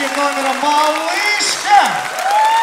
Simone Romão e